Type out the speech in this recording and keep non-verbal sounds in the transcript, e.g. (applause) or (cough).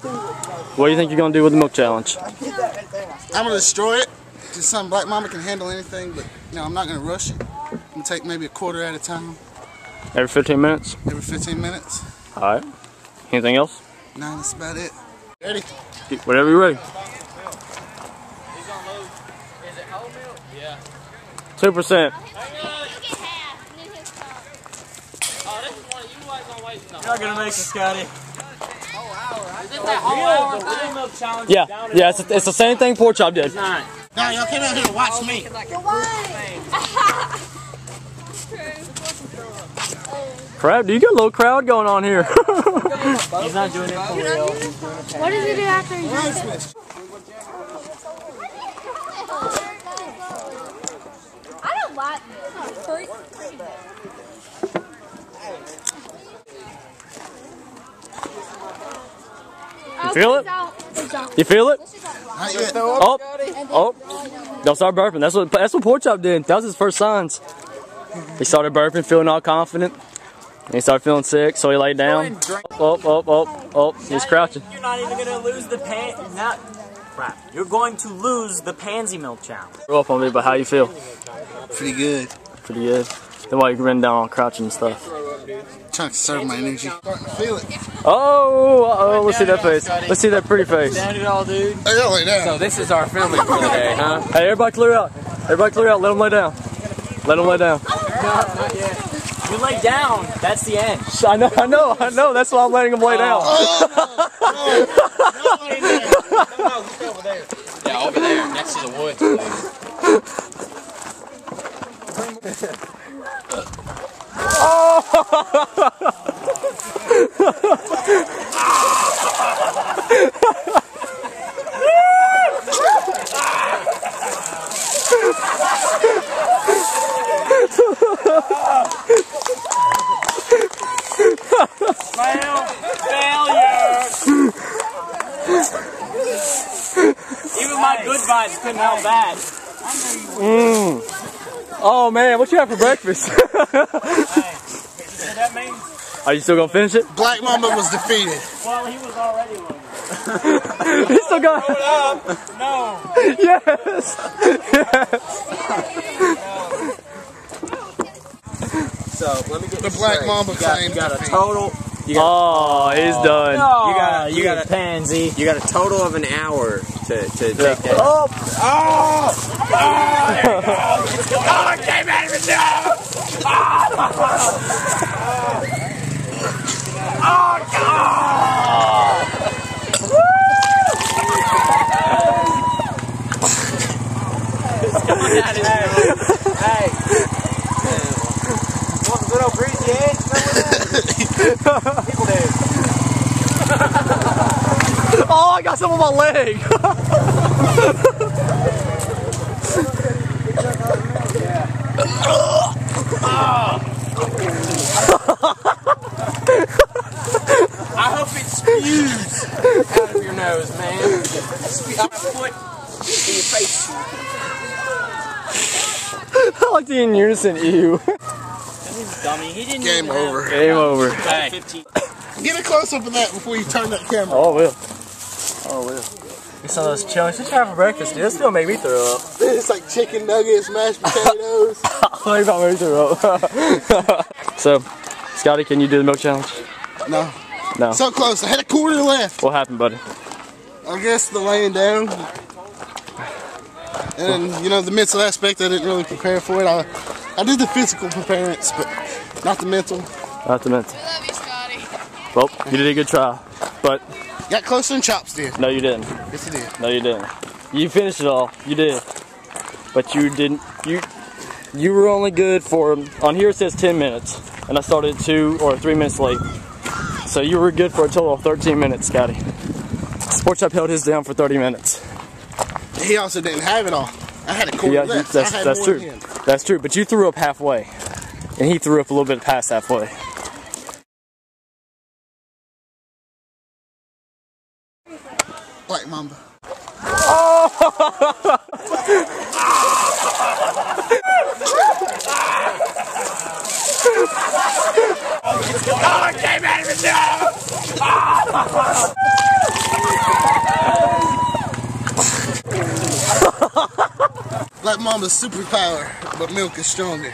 What do you think you're gonna do with the milk challenge? I'm gonna destroy it. Just something Black Mamba can handle anything, but you know I'm not gonna rush it. I'm gonna take maybe a quarter at a time, Every 15 minutes? every 15 minutes. All right. Anything else? No, that's about it. Ready? Whatever you're ready. Yeah. Two percent. You're not gonna make it, Scotty. Yeah, yeah. It's, it's the same thing Pork Chop did. Now y'all came out here to watch me. (laughs) Crap, do you got a little crowd going on here? (laughs) He's not doing it for real. What does he do after he does it? I don't like You feel it? You feel it? Not yet. Oh, oh. Don't start burping. That's what that's what Pork Chop did. That was his first signs. He started burping, feeling all confident. And he started feeling sick, so he laid down. Oh, oh, oh, oh. He's crouching. You're not even gonna lose the pan. Not crap. You're going to lose the pansy milk challenge. Grow up on me, but how you feel? Pretty good. Pretty good. Then why you running down on crouching and stuff? Trying to conserve my energy. Starting to feel it. Oh, uh oh, let's see that face. Let's see that pretty face. Down it all, dude. Hey, y'all lay down. So this is our filming for the day, (laughs) huh? Hey, everybody clear out. Everybody clear out. Let them lay down. Let them lay down. No, not yet. You lay down. That's the end. (laughs) I know, I know, I know. That's why I'm letting them lay down. Yeah, over there, next to the woods. (laughs) my good vibes couldn't help that. Mm. Oh man, what you have for breakfast? (laughs) So that means, Are you still gonna finish it? Black Mamba was defeated. well, he was already one. (laughs) He's still got. No. Yes. (laughs) yes. So let me get The this Black straight. Mamba You got, you got a total. You got, Oh, he's done. You got- you got a- pansy. you got a total of an hour to, to take that. Oh, oh. (laughs) oh Hey. Want a little breezy edge? People do. (laughs) oh, I got some on my leg. I hope it spews out of your nose, man. Gonna put in your face. (laughs) I like the in unison. Ew. Dummy. He didn't Game even have- over. Game over. Hey. 15. Get a close up of that before you turn that camera. Oh, I will. Oh, I will. Get some of those chunks. What you have for breakfast, dude? This still make me throw up. (laughs) It's like chicken nuggets, mashed potatoes. Think about me throw up. (laughs) so, Scotty, can you do the milk challenge? no. No. So close. I had a quarter left. What happened, buddy? I guess the laying down. And you know, the mental aspect, I didn't really prepare for it. I, I did the physical preparedness, but not the mental. Not the mental. We love you, Scotty. Well, you did a good try, but Got closer than Chops did. no, you didn't. Yes, you did. No, you didn't. You finished it all. You did. But you didn't. You you were only good for on here it says 10 minutes, and I started two or three minutes late. So you were good for a total of 13 minutes, Scotty. Sports Shop held his down for 30 minutes. He also didn't have it all. I had a quarter Yeah, left. that's I had that's more true. than him. That's true. But you threw up halfway, and he threw up a little bit past halfway. Black Mamba. oh! (laughs) Black Mamba's superpower, but milk is stronger.